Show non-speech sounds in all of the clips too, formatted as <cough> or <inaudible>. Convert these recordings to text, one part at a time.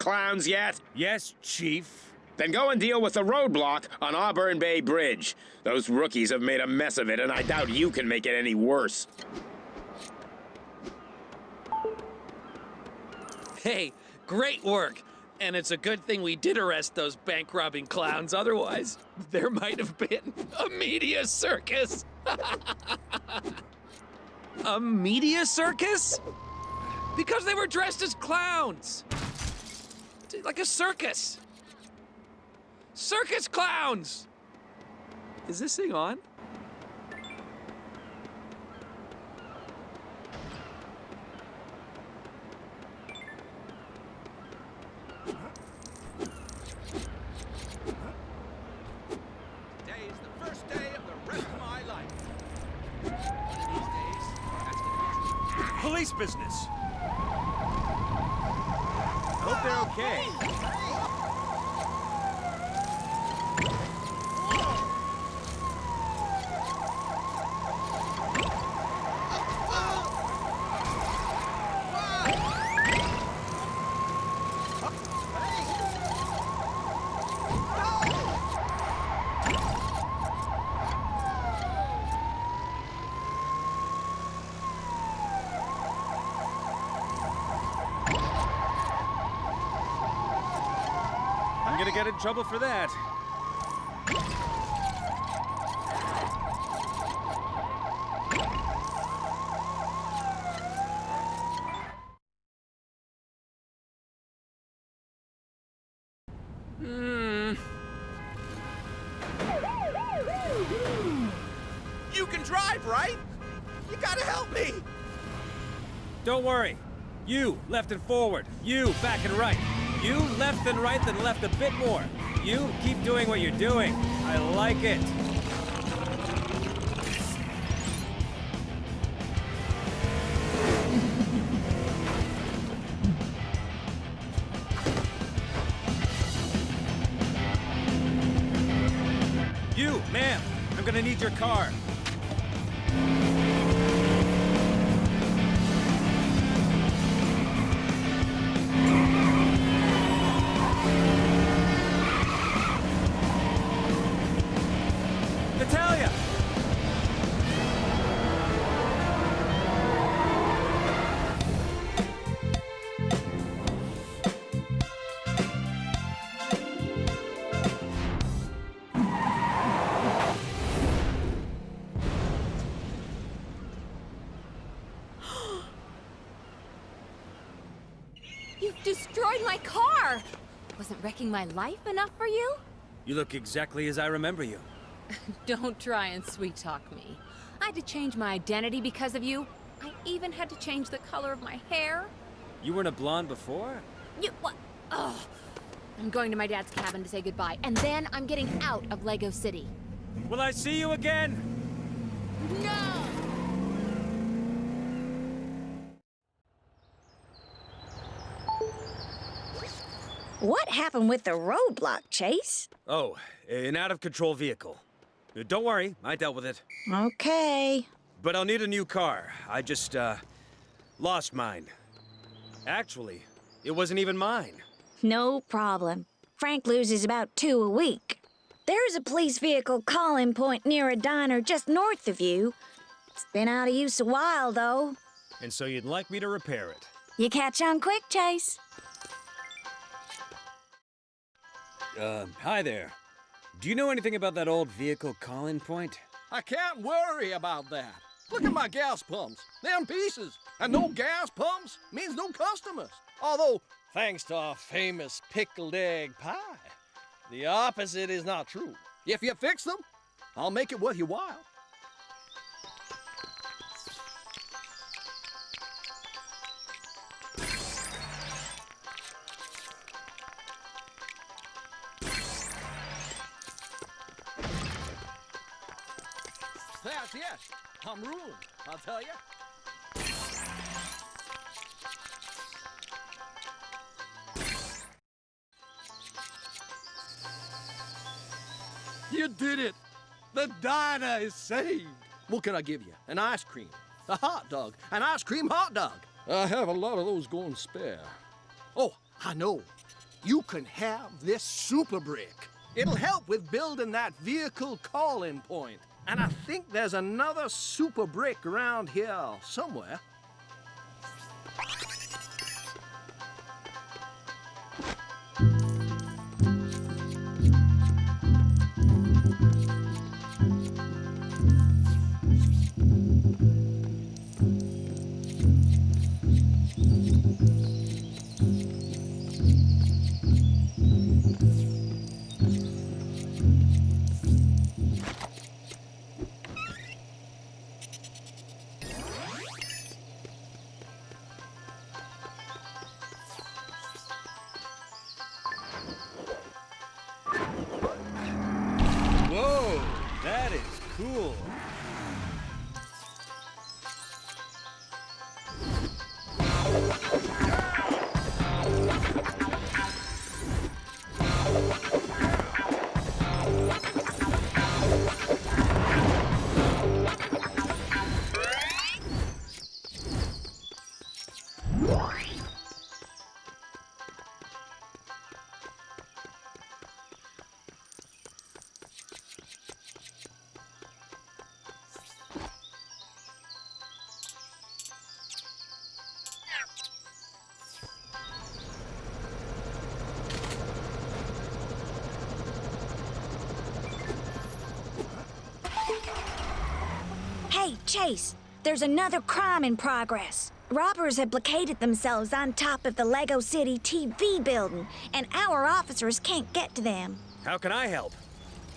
clowns yet? Yes, Chief. Then go and deal with the roadblock on Auburn Bay Bridge. Those rookies have made a mess of it, and I doubt you can make it any worse. Hey, great work. And it's a good thing we did arrest those bank robbing clowns. Otherwise, there might have been a media circus. <laughs> a media circus? Because they were dressed as clowns. Like a circus. Circus clowns! Is this thing on? Today is the first day of the rest of my life. These days, that's gonna be Police business. Hope they're okay. I'm gonna get in trouble for that. Hmm. You can drive, right? You gotta help me. Don't worry. You, left and forward. You, back and right. You, left and right, then left a bit more. You, keep doing what you're doing. I like it. You, ma'am, I'm gonna need your car. Natalia! <gasps> You've destroyed my car! Wasn't wrecking my life enough for you? You look exactly as I remember you. <laughs> Don't try and sweet talk me. I had to change my identity because of you. I even had to change the color of my hair. You weren't a blonde before? You what? Ugh. I'm going to my dad's cabin to say goodbye, and then I'm getting out of Lego City. Will I see you again? No! What happened with the roadblock, Chase? Oh, an out of control vehicle. Uh, Don't worry, I dealt with it. Okay. But I'll need a new car. I just, uh, lost mine. Actually, it wasn't even mine. No problem. Frank loses about two a week. There's a police vehicle call-in point near a diner just north of you. It's been out of use a while, though. And so you'd like me to repair it. You catch on quick, Chase. Uh, hi there. Do you know anything about that old vehicle call-in point? I can't worry about that. Look at my gas pumps. Them pieces. And no gas pumps means no customers. Although, thanks to our famous pickled egg pie, the opposite is not true. If you fix them, I'll make it worth your while. That's it. I'm ruined, I'll tell you. You did it! The diner is saved! What can I give you? An ice cream? A hot dog? An ice cream hot dog? I have a lot of those going spare. Oh, I know. you can have this super brick. It'll help with building that vehicle call-in point. And I think there's another super brick around here somewhere. Chase, there's another crime in progress. Robbers have blockaded themselves on top of the Lego City TV building, and our officers can't get to them. How can I help?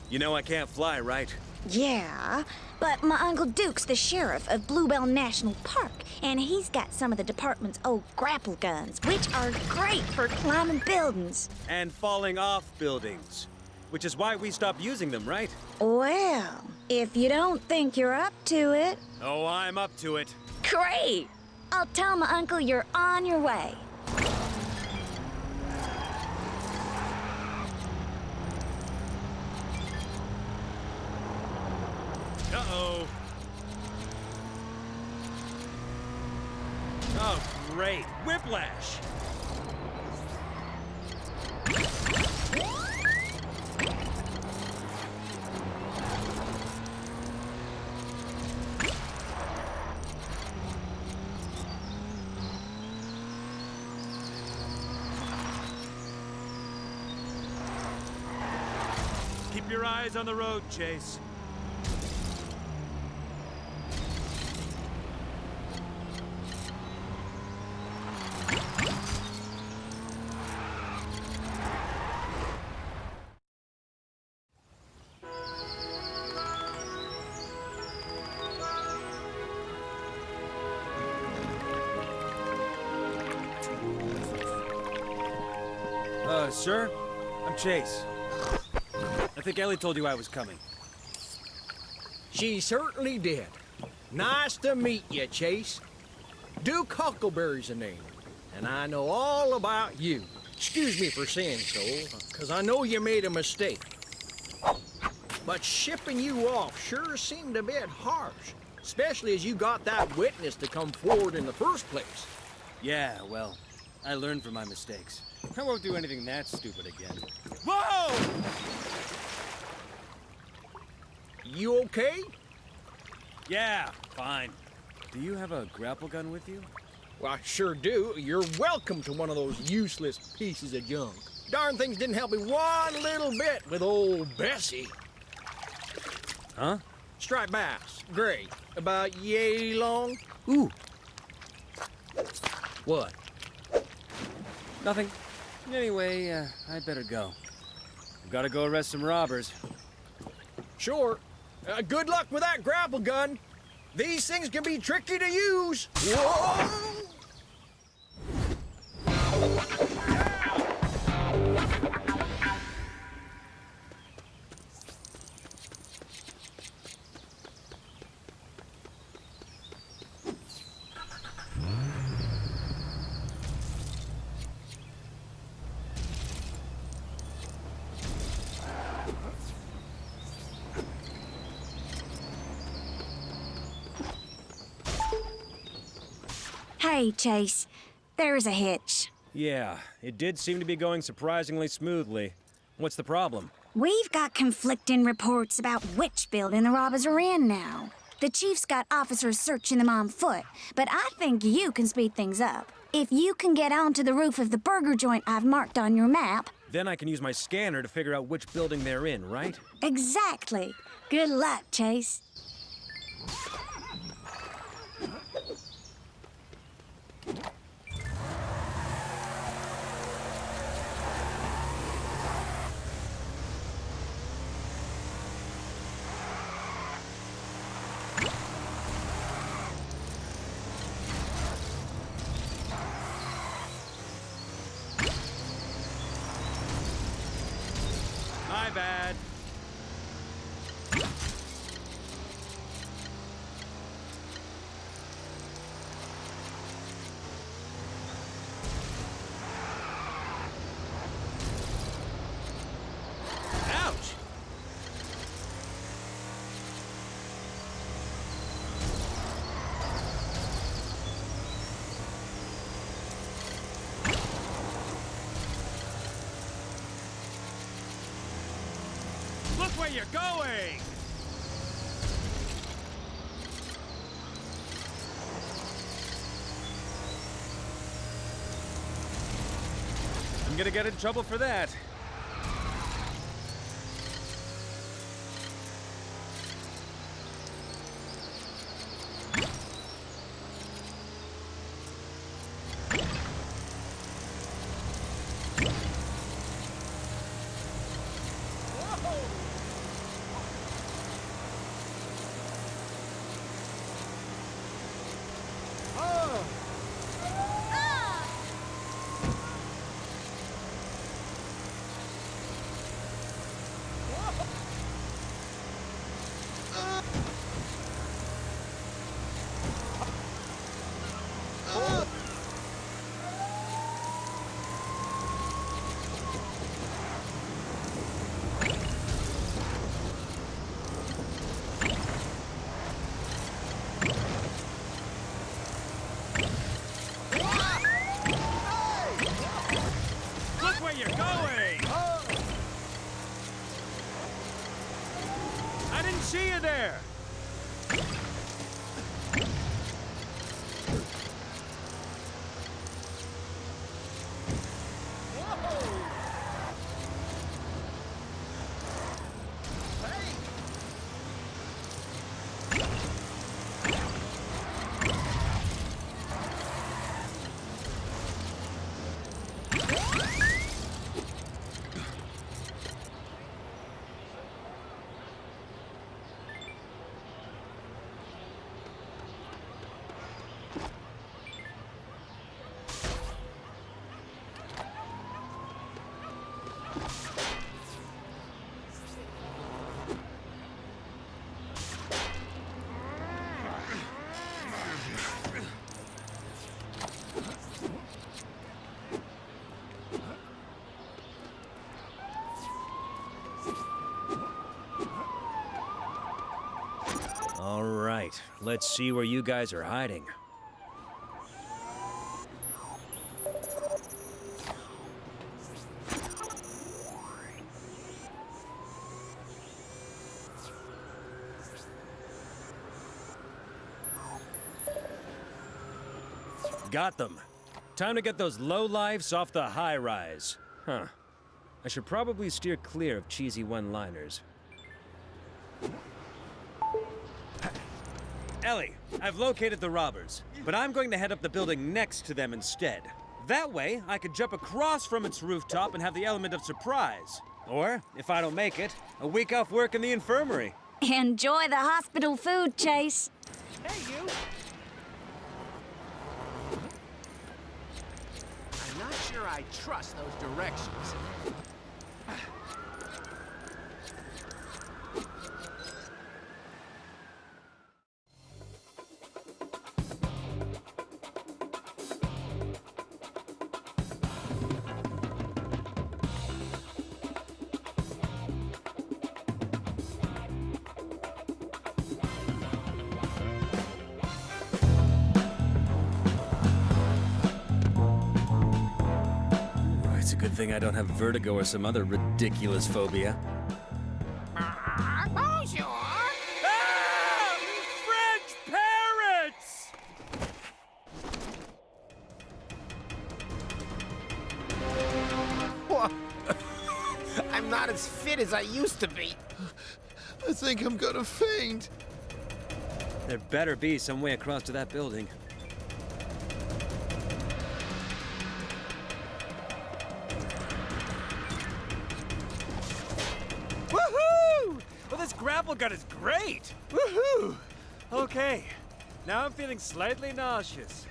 You know I can't fly, right? Yeah, but my Uncle Duke's the sheriff of Bluebell National Park, and he's got some of the department's old grapple guns, which are great for climbing buildings. And falling off buildings. Which is why we stopped using them, right? Well, if you don't think you're up to it, Oh, I'm up to it. great! I'll tell my uncle you're on your way. Uh-oh. Oh, great. Whiplash. Keep your eyes on the road, Chase. Uh, sir? I'm Chase. I think Ellie told you I was coming. She certainly did. Nice to meet you, Chase. Duke Huckleberry's the name, and I know all about you. Excuse me for saying so, because I know you made a mistake. But shipping you off sure seemed a bit harsh, especially as you got that witness to come forward in the first place. Yeah, well, I learned from my mistakes. I won't do anything that stupid again. Whoa! You okay? Yeah, fine. Do you have a grapple gun with you? Well, I sure do. You're welcome to one of those useless pieces of junk. Darn things didn't help me one little bit with old Bessie. Huh? Striped bass, gray, about yay long. Ooh, What? nothing. Anyway, uh, I'd better go. I've gotta go arrest some robbers. Sure. Uh, good luck with that grapple gun. These things can be tricky to use. Whoa! Hey, Chase, there's a hitch. Yeah, it did seem to be going surprisingly smoothly. What's the problem? We've got conflicting reports about which building the robbers are in now. The chief's got officers searching them on foot, but I think you can speed things up. If you can get onto the roof of the burger joint I've marked on your map, Then I can use my scanner to figure out which building they're in, right? exactly. Good luck, Chase. You're going! I'm gonna get in trouble for that. Right, let's see where you guys are hiding. Got them. Time to get those low lives off the high rise. Huh. I should probably steer clear of cheesy one Ellie, I've located the robbers, but I'm going to head up the building next to them instead. That way, I could jump across from its rooftop and have the element of surprise. Or, if I don't make it, a week off work in the infirmary. Enjoy the hospital food, Chase. Hey, you! I'm not sure I trust those directions. Good thing I don't have vertigo or some other ridiculous phobia. Bonjour. Ah! French parrots! <laughs> I'm not as fit as I used to be. I think I'm gonna faint. There better be some way across to that building. This gun is great! Woohoo! Okay, now I'm feeling slightly nauseous.